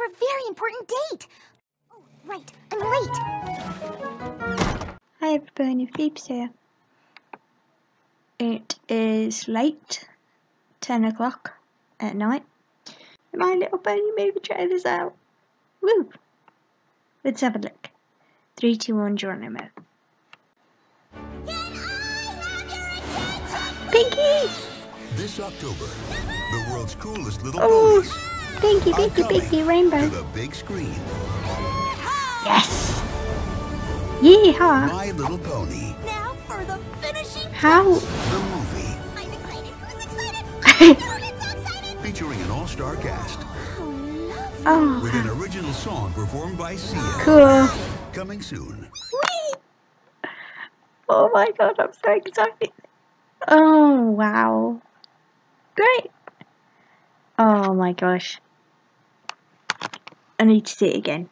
for a very important date. Oh, right, I'm late. Hi everybody, Phoebe's here. It is late, 10 o'clock at night. My Little Pony movie trailer's out. Woo! Let's have a look. 3, 2, 1, Geronimo. Pinkie! This October, the world's coolest little Oh, ponies Pinkie, are Pinkie, coming Pinkie, to rainbow. the big screen. Yes! Yeehaw! My Little Pony, Now for the finishing. How? the movie, I'm excited. Who's excited? Everyone's so excited. featuring an all-star cast Oh, with an original song performed by Sia. cool. Coming soon. Whee! Oh my god, I'm so excited. Oh, wow. Great. Oh my gosh. I need to see it again.